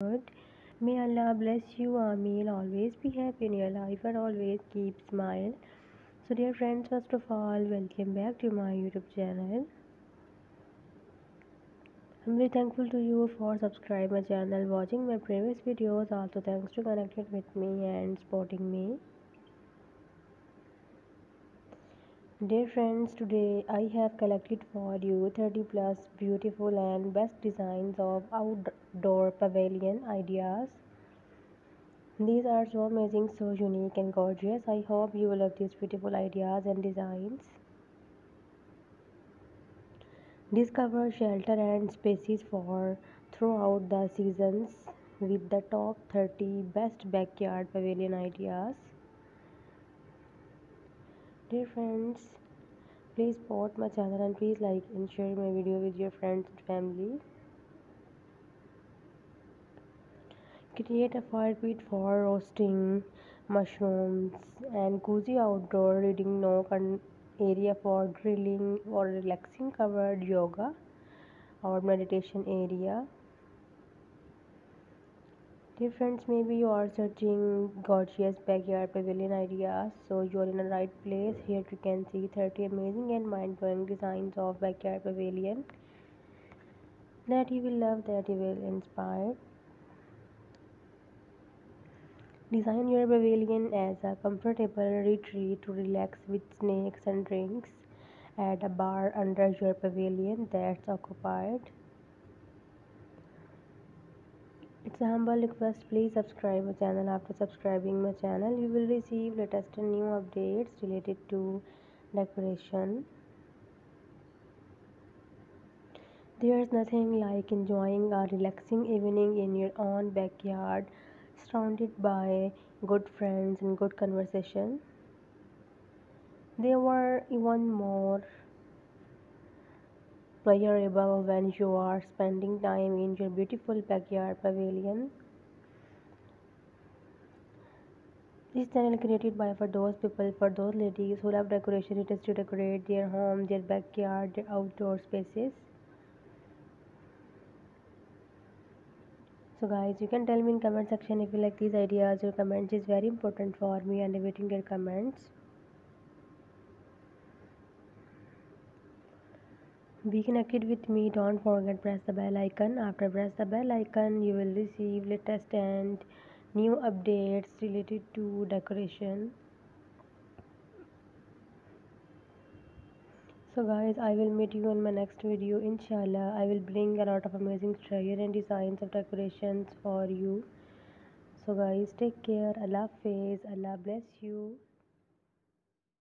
May Allah bless you, Ameen. Always be happy in your life and always keep smile. So, dear friends, first of all, welcome back to my YouTube channel. I'm very thankful to you for subscribing my channel, watching my previous videos. Also, thanks to connecting with me and supporting me. Dear friends, today I have collected for you 30 plus beautiful and best designs of outdoor pavilion ideas. These are so amazing, so unique and gorgeous. I hope you will love these beautiful ideas and designs. Discover shelter and spaces for throughout the seasons with the top 30 best backyard pavilion ideas. Dear friends, please support my channel and please like and share my video with your friends and family. Create a fire pit for roasting mushrooms and cozy outdoor reading nook and area for grilling or relaxing covered yoga or meditation area Dear friends, maybe you are searching gorgeous backyard pavilion ideas, so you are in the right place. Here you can see 30 amazing and mind-blowing designs of backyard pavilion that you will love, that you will inspire. Design your pavilion as a comfortable retreat to relax with snacks and drinks. Add a bar under your pavilion that's occupied. It's a humble request. Please subscribe my channel. After subscribing my channel, you will receive latest and new updates related to decoration. There's nothing like enjoying a relaxing evening in your own backyard, surrounded by good friends and good conversation. There were even more pleasurable when you are spending time in your beautiful backyard pavilion. This channel created by for those people, for those ladies who love decoration. It is to decorate their home, their backyard, their outdoor spaces. So guys, you can tell me in comment section if you like these ideas. Your comments is very important for me and awaiting your comments. Be connected with me. Don't forget press the bell icon. After press the bell icon you will receive latest and new updates related to decoration. So guys i will meet you in my next video inshallah. I will bring a lot of amazing treasure and designs of decorations for you. So guys take care. Allah hafiz. Allah bless you